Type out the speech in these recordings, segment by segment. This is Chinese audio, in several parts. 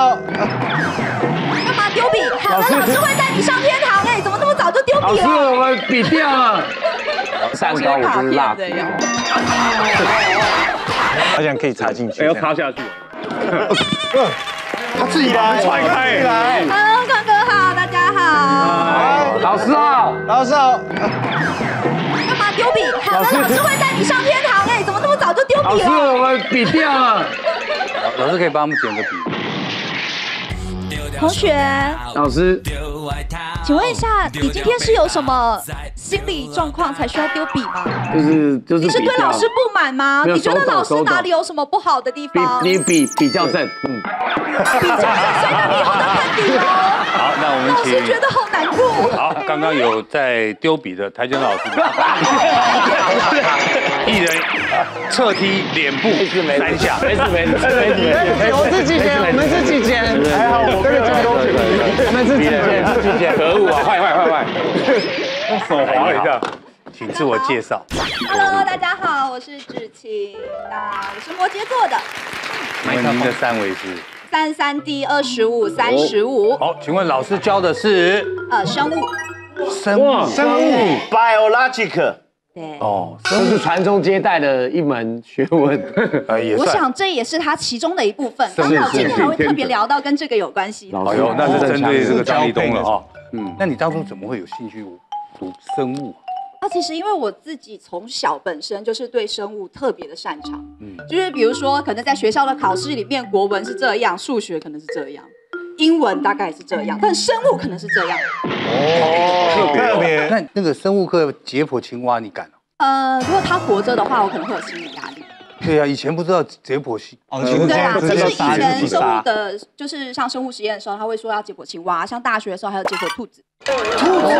干嘛丢笔？好的老师会带你上天堂哎，怎么那么早就丢老师，笔了？我们笔掉了。蛋糕我就是蜡烛这，样。好像可以插进去。要插下去。他自己来，踹开来。Hello，康哥好，大家好。老师好，老师好，干嘛丢笔？好的老师会带你上天堂哎，怎么那么早就丢老师，笔了？我们笔掉了。老师可以帮我们捡个笔。同学，老师，请问一下，你今天是有什么心理状况才需要丢笔吗？就是就是你是对老师不满吗？你觉得老师哪里有什么不好的地方？你比比较正，嗯，比较是谁的以后的看底喽？好，那我们老师请觉得好难过。好，刚刚有在丢笔的台娟老师，一人侧踢脸部三下，没事没事没事没事，我自己捡，我们自己捡，还好我这个进攻权，我们自己捡，自己捡。可恶啊！坏坏坏坏，手滑了一下，请自我介绍。Hello，大家好，我是芷晴，那我是摩羯座的，请问您的三围是？三三 D 二十五三十五，好，请问老师教的是呃，生物，生物？生物 biologic，对。哦，这是传宗接代的一门学问。呃，也我。想这也是它其中的一部分。是刚好今天还会特别聊到跟这个有关系的。老师哎呦，那是针对这个张立东了啊哦。嗯，那你当初怎么会有兴趣读生物？那其实因为我自己从小本身就是对生物特别的擅长，嗯就是比如说可能在学校的考试里面，国文是这样，数学可能是这样，英文大概也是这样，但生物可能是这样。哦，特别。那那个生物课解剖青蛙，你敢哦？呃，如果他活着的话，我可能会有心理压力。对呀，以前不知道解剖系，哦，对啊，就是以前生物。的，就是像生物实验的时候，他会说要解剖青蛙，像大学的时候还有解剖兔子，兔子，兔子，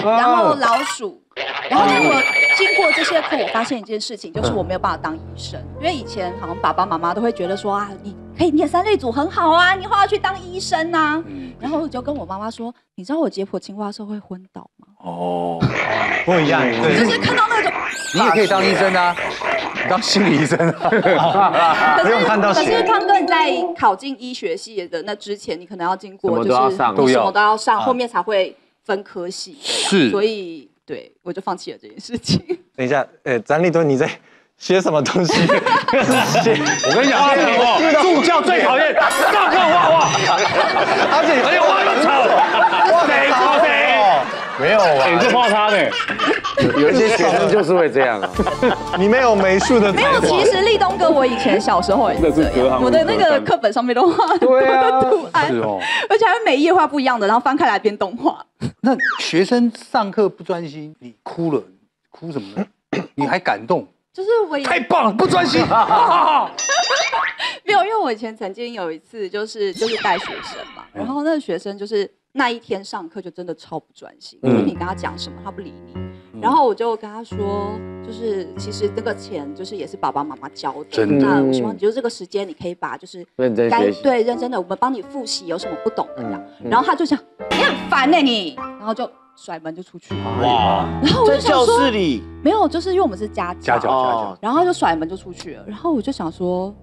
然后老鼠，然后呢，我经过这些课，我发现一件事情，就是我没有办法当医生，因为以前好像爸爸妈妈都会觉得说啊，你可以念三类组很好啊，你以后要去当医生啊。嗯，然后我就跟我妈妈说，你知道我解剖青蛙的时候会昏倒吗？哦，不一样，就，是看到那种，你也可以当医生啊，你当心理医生啊。可不用看到是可是血。康哥你在考进医学系的那之前，你可能要经过就是都要上你什么都要上，啊。后面才会分科系这样。是所以对我就放弃了这件事情。等一下，呃，张立敦你在写什么东西？我跟你讲，助教最讨厌上课画画，而且而且画的丑，谁不谁？没有啊，你是画他的，有一些学生就是会这样啊。你没有美术的没有，其实立冬哥我以前小时候也是这样，我的那个课本上面都画很多对啊图案，是哦。而且还会每一页画不一样的，然后翻开来变动画。那学生上课不专心，你哭了，哭什么呢？你还感动？就是我太棒了，不专心。没有，因为我以前曾经有一次就是就是带学生嘛，然后那个学生就是那一天上课就真的超不专心，就是你跟他讲什么他不理你，然后我就跟他说，就是其实这个钱就是也是爸爸妈妈交的，真的那我希望你就是这个时间你可以把就是该认真学习对认真的我们帮你复习，有什么不懂的这样，嗯然后他就想你很烦呢、你，然后就甩门就出去，哇，然后我在就想说室里没有，就是因为我们是家家教家教。哦，然后他就甩门就出去了，然后我就想说。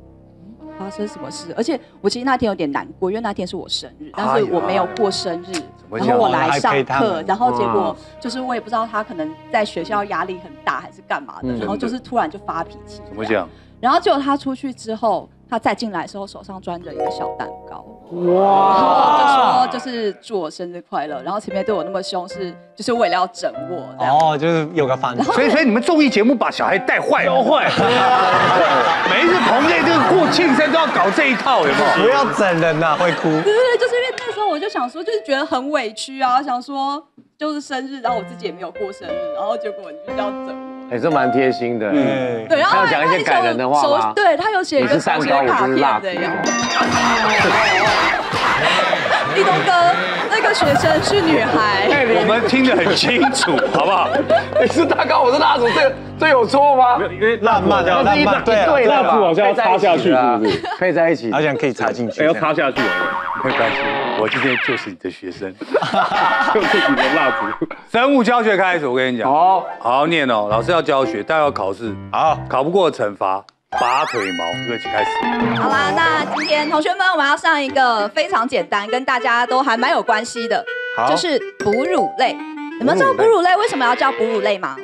嗯发生什么事？而且我其实那天有点难过，因为那天是我生日，但是我没有过生日，然后我来上课，然后结果就是我也不知道他可能在学校压力很大还是干嘛的，嗯然后就是突然就发脾气。怎么？讲？然后结果他出去之后，他再进来的时候手上端着一个小蛋糕，哇！然后就说就是祝我生日快乐，然后前面对我那么凶是就是为了要整我。哦，就是有个反 所以所以你们综艺节目把小孩带坏了，坏。每一次彭队这个过庆生都要搞这一套，有没有？不要整人呐，会哭。对对对，就是因为那时候我就想说，就是觉得很委屈啊，想说就是生日，然后我自己也没有过生日，然后结果你就这样整我。也是蛮贴心的。嗯，对，然后他有讲一些感人的话吗？对他有写一个你是蛋手写糕卡我就是蜡 个学生是女孩，我们听得很清楚，好不好？你是大哥，我是蜡烛，这这有错吗？因为浪漫叫那是一浪漫，对蜡烛好像要插下去是不是？配在一起好像可以插进去。哎要插下去了，没关系，我今天就是你的学生。就是你的蜡烛。生物教学开始，我跟你讲，好，好好念哦，老师要教学，大家要考试，好，考不过惩罚，拔腿毛，就一起开始。好啦，那今天同学们，我们要上一个非常简单，跟大家都还蛮有关系的，就是哺乳类。你们知道哺乳类。为什么要叫哺乳类吗？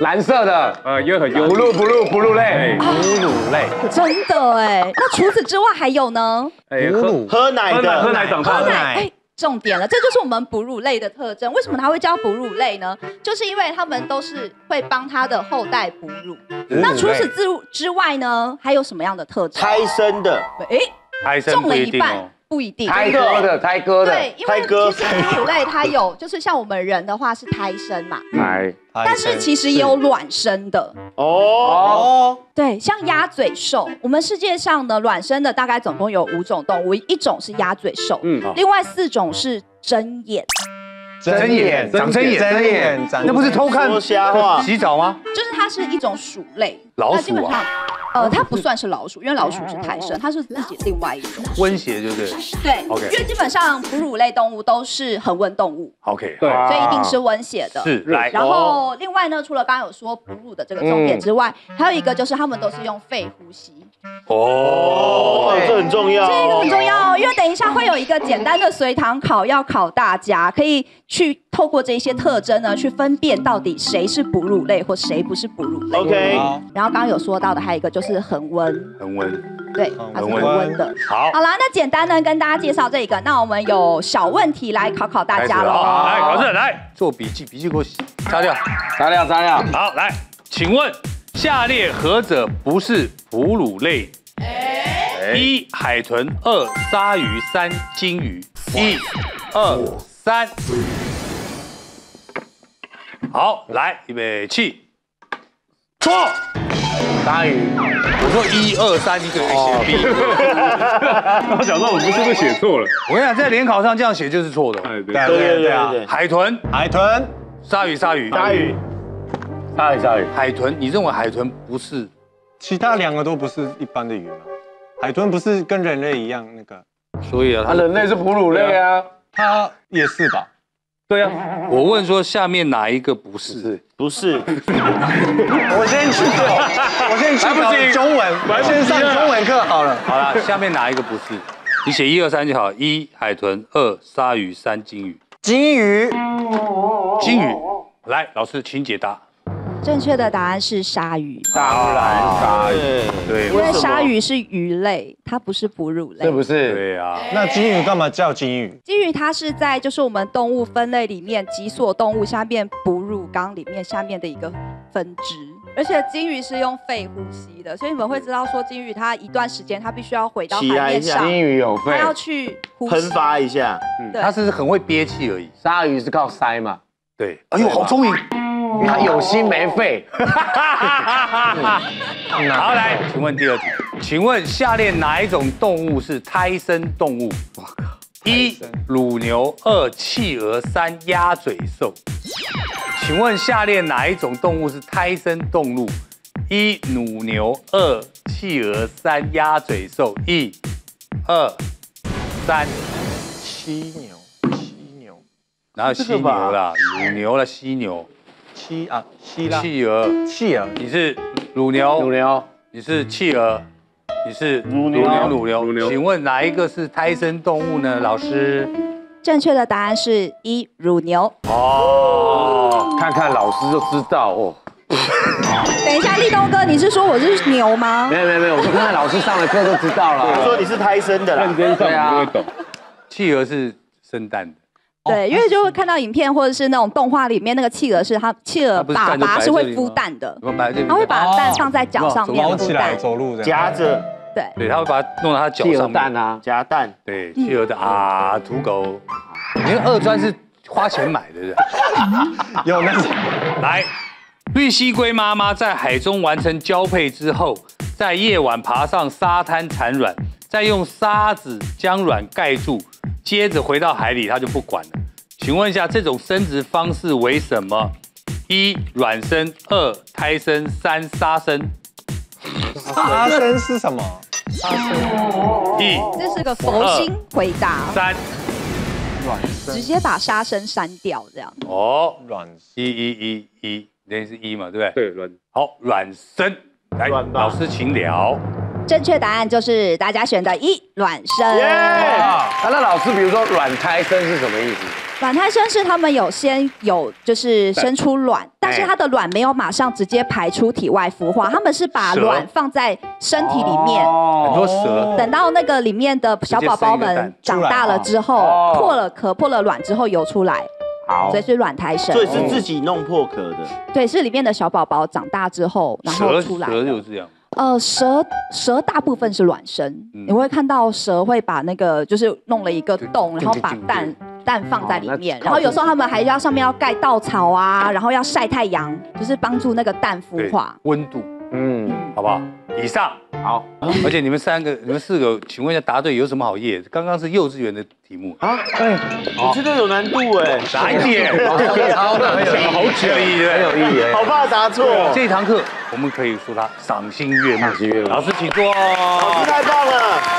蓝色的，呃，因为很优哺乳哺乳哺乳类，哺乳类，真的哎，那除此之外还有呢？哎哺乳。喝奶喝奶的，喝奶长大的，喝奶，哎，重点了，这就是我们哺乳类的特征。为什么它会叫哺乳类呢？就是因为它们都是会帮它的后代哺乳。那除此之之外呢，还有什么样的特征？胎生的，哎，胎生不中了一半不一定。胎哥的胎哥的，对，因为其实哺乳类它有，就是像我们人的话是胎生嘛，胎但是其实也有卵生的。哦，哦，对，像鸭嘴兽，我们世界上呢卵生的大概总共有五种动物，一种是鸭嘴兽，嗯，另外四种是针眼，睁眼，长睁眼，睁眼长那不是偷看说瞎话。洗澡吗？就是它是一种鼠类。老鼠啊。那基本上，呃，它不算是老鼠，因为老鼠是胎生，它是自己另外一种。温血就是对。对 OK 因为基本上哺乳类动物都是恒温动物，？OK，对。所以一定是温血的。是来，然后另外呢，除了刚刚有说哺乳的这个重点之外，还有一个就是他们都是用肺呼吸，哦，哦，这很重要，这个很重要哦，因为等一下会有一个简单的随堂考要考大家，可以去透过这些特征呢，去分辨到底谁是哺乳类或谁不是哺乳类。OK，然后刚刚有说到的还有一个就是恒温，恒温，对，它是恒恒温温的。好，好啦，那简单呢跟大家介绍这个，那我们有小问题来考考大家喽。来，考试来做笔记，笔记给我擦掉。擦掉擦掉，好，来，请问下列何者不是哺乳类？一海豚，二鲨鱼，三金鱼。一、二、三。好，来，预备起。错，鲨鱼，我说一二三，你可能写 B。我想说我们是不是写错了？我跟你讲，在联考上这样写就是错的。哎，对，对对对对对对啊，海豚、海豚，鲨鱼、鲨鱼、鲨鱼，鲨鱼鲨鱼，海豚，你认为海豚不是？其他两个都不是一般的鱼吗？海豚不是跟人类一样那个？所以啊，它人类是哺乳类啊，它也是吧？对啊，我问说下面哪一个不是？不是，我先去考，我先去来不及考中文，我要先上中文课好了。好了，下面哪一个不是？你写一二三就好。一海豚，二鲨鱼，三金鱼。金鱼，金鱼，来，老师请解答。正确的答案是鲨鱼，当然鲨鱼，对，因为鲨鱼是鱼类，它不是哺乳类。是不是？对啊，那金鱼干嘛叫金鱼？金鱼它是在就是我们动物分类里面脊索动物下面哺乳纲里面下面的一个分支，而且金鱼是用肺呼吸的，所以你们会知道说金鱼它一段时间它必须要回到海面上，金鱼有肺它，要去呼喷吸。发一下，嗯它是很会憋气而已。鲨鱼是靠鳃嘛，对，哎呦，好聪明。因为它有心没肺。好，来，请问第二题，请问下列哪一种动物是胎生动物？一乳牛，二企鹅，三鸭嘴兽。请问下列哪一种动物是胎生动物？一乳牛，二企鹅，三鸭嘴兽。一、二、三，犀牛，犀牛，哪有犀牛啦？乳牛了，犀牛，犀啊，企鹅。企鹅，你是乳牛，乳牛，你是企鹅，你是乳牛乳牛，乳牛请问哪一个是胎生动物呢？老师？正确的答案是一乳牛。哦，看看老师就知道哦。等一下，立东哥，你是说我是牛吗没？有没有没有，我就看看老师上了课就知道他说了。你是胎生的啦认，真上对啊你就会懂。企鹅是生蛋的，对，因为就会看到影片或者是那种动画里面，那个企鹅是它企鹅它不是爸爸是会孵蛋的，它会把蛋放在脚上面起来蛋。走路。夹着对，对，它会把它弄到它脚企鹅上面。蛋啊，夹蛋，对，企鹅的啊，土狗，你那个二专是花钱买的，对不对？有那种来，绿蜥龟妈妈在海中完成交配之后，在夜晚爬上沙滩产卵，再用沙子将卵盖住，接着回到海里，它就不管了。请问一下，这种生殖方式为什么？一卵生，二胎生，三杀生。沙生是什么？一、这是个佛心回答，三，卵生直，接把杀生删掉这样。哦，卵一一一一，等于是一嘛，对不对？对，卵好，卵生，来，老师请聊。正确答案就是大家选的一卵生。耶！啊，那老师，比如说卵胎生是什么意思？卵胎生是他们有先有就是生出卵，但是它的卵没有马上直接排出体外孵化，他们是把卵放在身体里面。很多蛇，等到那个里面的小宝宝们长大了之后哦，破了壳、破了卵之后游出来，好所以是卵胎生所。以是自己弄破壳的。对，是里面的小宝宝长大之后，然后蛇出来的。蛇就是这样。呃，蛇蛇大部分是卵生，嗯你会看到蛇会把那个就是弄了一个洞，然后把蛋蛋放在里哦面，然后有时候他们还要上面要盖稻草啊，然后要晒太阳，就是帮助那个蛋孵化。温度，嗯，好不好？以上，好，而且你们三个、你们四个，请问一下，答对有什么好耶？刚刚是幼稚园的题目，啊，哎我觉得有难度哎，答一点？好难，好有讲了好有？意义，好怕答错。这一堂课我们可以说它赏心悦目赏心悦。目老师请坐。老师太棒了。